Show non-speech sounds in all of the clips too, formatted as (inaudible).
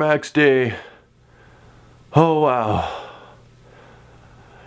Max day. Oh wow.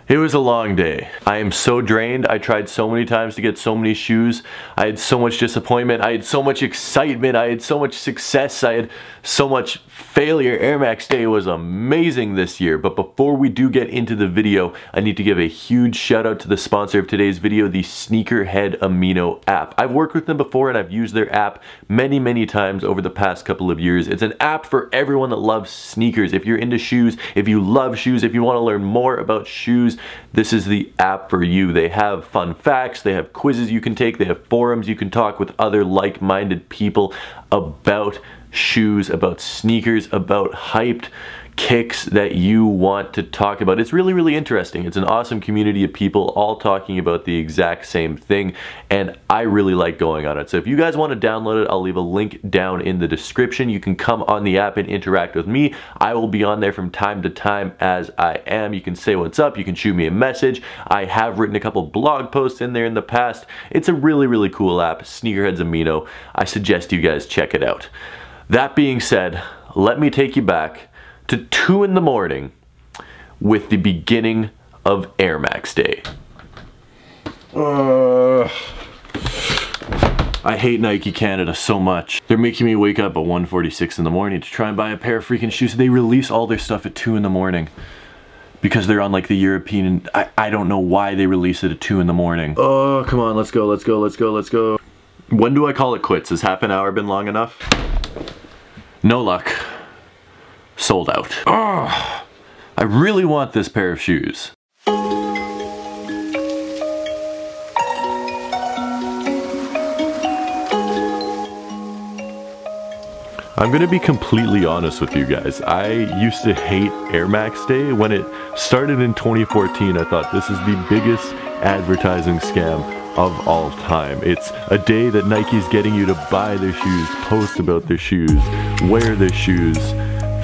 It was a long day. I am so drained. I tried so many times to get so many shoes. I had so much disappointment. I had so much excitement. I had so much success. I had so much failure. Air Max Day was amazing this year. But before we do get into the video, I need to give a huge shout out to the sponsor of today's video, the Sneakerhead Amino app. I've worked with them before and I've used their app many, many times over the past couple of years. It's an app for everyone that loves sneakers. If you're into shoes, if you love shoes, if you want to learn more about shoes, this is the app for you. They have fun facts, they have quizzes you can take, they have forums you can talk with other like-minded people about shoes, about sneakers, about hyped kicks that you want to talk about. It's really, really interesting. It's an awesome community of people all talking about the exact same thing, and I really like going on it. So if you guys want to download it, I'll leave a link down in the description. You can come on the app and interact with me. I will be on there from time to time as I am. You can say what's up, you can shoot me a message. I have written a couple blog posts in there in the past. It's a really, really cool app, Sneakerheads Amino. I suggest you guys check it out. That being said, let me take you back to 2 in the morning with the beginning of Air Max Day. Uh, I hate Nike Canada so much. They're making me wake up at 1.46 in the morning to try and buy a pair of freaking shoes. They release all their stuff at 2 in the morning because they're on like the European, I, I don't know why they release it at 2 in the morning. Oh, come on, let's go, let's go, let's go, let's go. When do I call it quits? Has half an hour been long enough? No luck sold out. I really want this pair of shoes. I'm gonna be completely honest with you guys. I used to hate Air Max Day. When it started in 2014, I thought this is the biggest advertising scam of all time. It's a day that Nike's getting you to buy their shoes, post about their shoes, wear their shoes,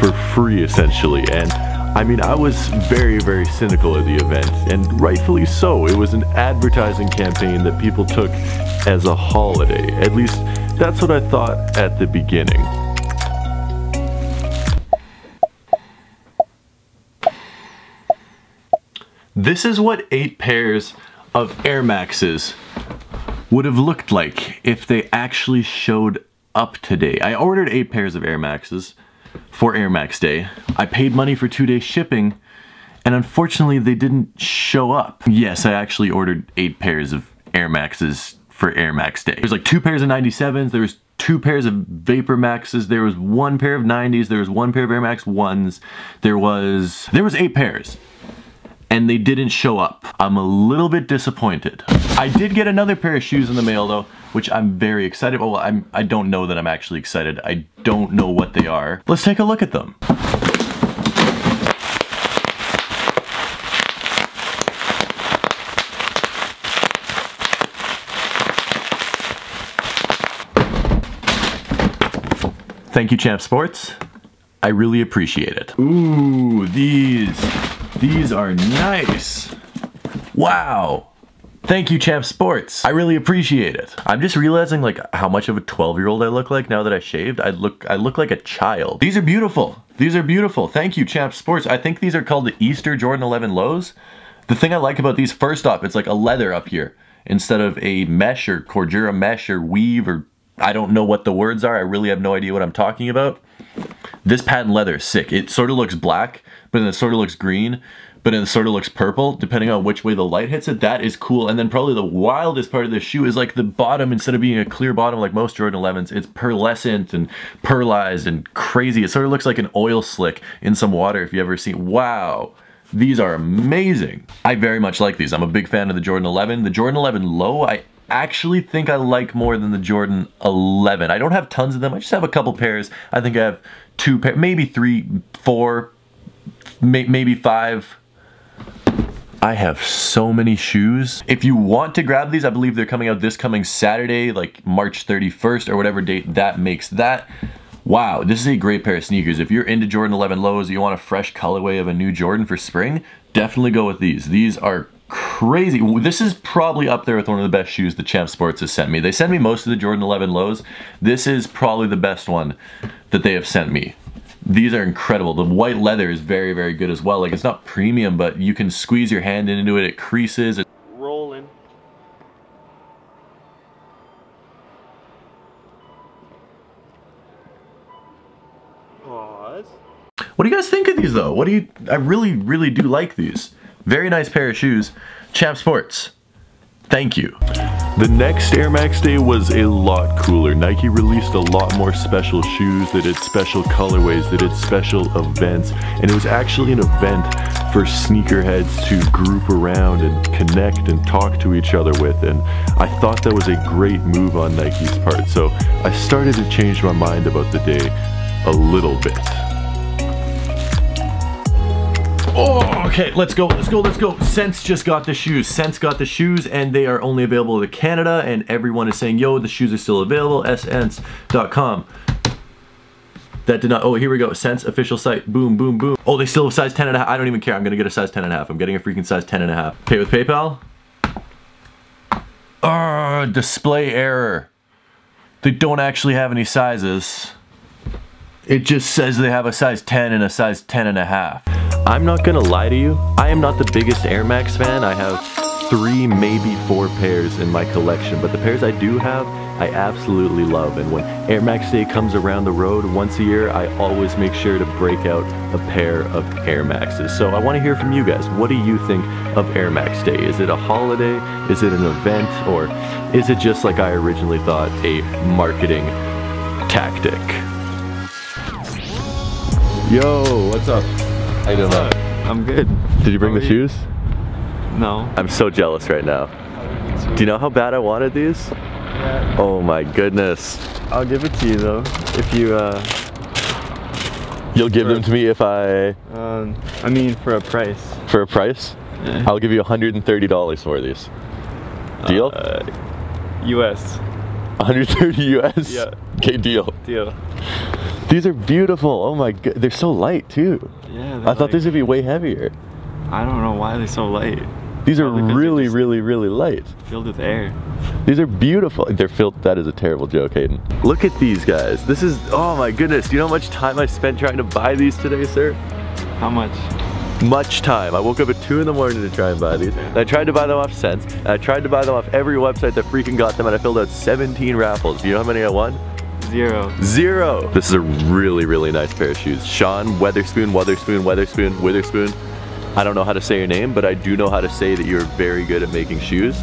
for free essentially. And I mean I was very very cynical of the event and rightfully so. It was an advertising campaign that people took as a holiday. At least that's what I thought at the beginning. This is what eight pairs of Air Maxes would have looked like if they actually showed up today. I ordered eight pairs of Air Maxes for Air Max Day. I paid money for two day shipping and unfortunately they didn't show up. Yes, I actually ordered eight pairs of Air Maxes for Air Max Day. There's like two pairs of 97s, there was two pairs of Vapor Maxes, there was one pair of 90s, there was one pair of Air Max 1s, there was, there was eight pairs and they didn't show up. I'm a little bit disappointed. I did get another pair of shoes in the mail though, which I'm very excited. Well, I'm, I don't know that I'm actually excited. I don't know what they are. Let's take a look at them. Thank you, Champ Sports. I really appreciate it. Ooh, these these are nice. Wow. Thank you, Champ Sports. I really appreciate it. I'm just realizing like how much of a 12 year old I look like now that I shaved. I look I look like a child. These are beautiful. These are beautiful. Thank you, Champ Sports. I think these are called the Easter Jordan 11 lows. The thing I like about these, first off, it's like a leather up here instead of a mesh or Cordura mesh or weave or I don't know what the words are. I really have no idea what I'm talking about. This patent leather is sick. It sort of looks black, but then it sort of looks green, but then it sort of looks purple, depending on which way the light hits it. That is cool. And then probably the wildest part of the shoe is like the bottom, instead of being a clear bottom like most Jordan 11s, it's pearlescent and pearlized and crazy. It sort of looks like an oil slick in some water if you ever seen. Wow. These are amazing. I very much like these. I'm a big fan of the Jordan 11. The Jordan 11 low, I actually think I like more than the Jordan 11. I don't have tons of them. I just have a couple pairs. I think I have two pair, maybe three, four, may maybe five. I have so many shoes. If you want to grab these, I believe they're coming out this coming Saturday, like March 31st or whatever date that makes that. Wow, this is a great pair of sneakers. If you're into Jordan 11 lows, you want a fresh colorway of a new Jordan for spring, definitely go with these. These are crazy. This is probably up there with one of the best shoes the Champ Sports has sent me. They sent me most of the Jordan 11 lows. This is probably the best one that they have sent me. These are incredible. The white leather is very, very good as well. Like it's not premium, but you can squeeze your hand into it. It creases. Rolling. Pause. What do you guys think of these though? What do you, I really, really do like these. Very nice pair of shoes. Champ Sports, thank you. The next Air Max day was a lot cooler. Nike released a lot more special shoes. They did special colorways. They did special events. And it was actually an event for sneakerheads to group around and connect and talk to each other with. And I thought that was a great move on Nike's part. So I started to change my mind about the day a little bit. Oh, okay, let's go, let's go, let's go. SSENSE just got the shoes. SSENSE got the shoes and they are only available to Canada and everyone is saying, yo, the shoes are still available, ssense.com. That did not, oh, here we go. SSENSE official site, boom, boom, boom. Oh, they still have size 10 and a half. I don't even care. I'm gonna get a size 10 and a half. I'm getting a freaking size 10 and a half. Pay with PayPal. Oh, display error. They don't actually have any sizes. It just says they have a size 10 and a size 10 and a half. I'm not gonna lie to you, I am not the biggest Air Max fan. I have three, maybe four pairs in my collection, but the pairs I do have, I absolutely love. And when Air Max Day comes around the road once a year, I always make sure to break out a pair of Air Maxes. So I wanna hear from you guys. What do you think of Air Max Day? Is it a holiday? Is it an event? Or is it just like I originally thought, a marketing tactic? Yo, what's up? How you doing, man? I'm good. Did you bring the you? shoes? No. I'm so jealous right now. Do you know how bad I wanted these? Yeah. Oh my goodness. I'll give it to you though. If you, uh, You'll give them to me if I, um, I mean for a price. for a price? Yeah. I'll give you $130 for these. Deal? Uh, US. 130 US? yeah. Okay, deal. Deal. These are beautiful. Oh my god, they're so light too. Yeah. I thought these would be way heavier. I don't know why they're so light. These are Probably really, really, really light. Filled with air. These are beautiful. They're filled. That is a terrible joke, Hayden. Look at these guys. This is, oh my goodness. You know how much time I spent trying to buy these today, sir? How much? Much time. I woke up at 2 in the morning to try and buy these. And I tried to buy them off SSENSE. I tried to buy them off every website that freaking got them. And I filled out 17 raffles. Do you know how many I won? Zero. Zero. This is a really, really nice pair of shoes. Sean Weatherspoon, Weatherspoon, Weatherspoon, Witherspoon. I don't know how to say your name, but I do know how to say that you're very good at making shoes.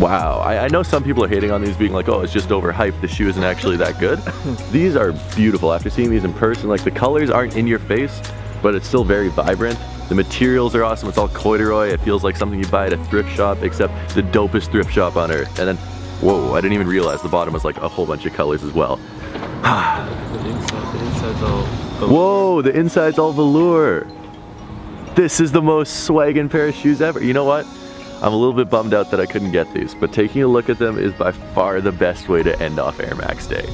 Wow, I, I know some people are hating on these being like, oh, it's just overhyped, the shoe isn't actually that good. (laughs) these are beautiful. After seeing these in person, like the colors aren't in your face, but it's still very vibrant. The materials are awesome, it's all corduroy. It feels like something you buy at a thrift shop, except the dopest thrift shop on earth. And then, whoa, I didn't even realize the bottom was like a whole bunch of colors as well. (sighs) Whoa, the inside's all velour. This is the most swaggin' pair of shoes ever. You know what? I'm a little bit bummed out that I couldn't get these, but taking a look at them is by far the best way to end off Air Max Day.